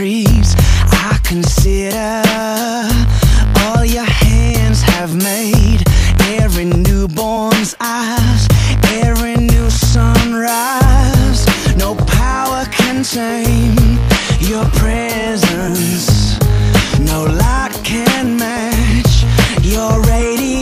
I consider all your hands have made. Every newborn's eyes Every new sunrise. No power can tame your presence. No light can match your radiance.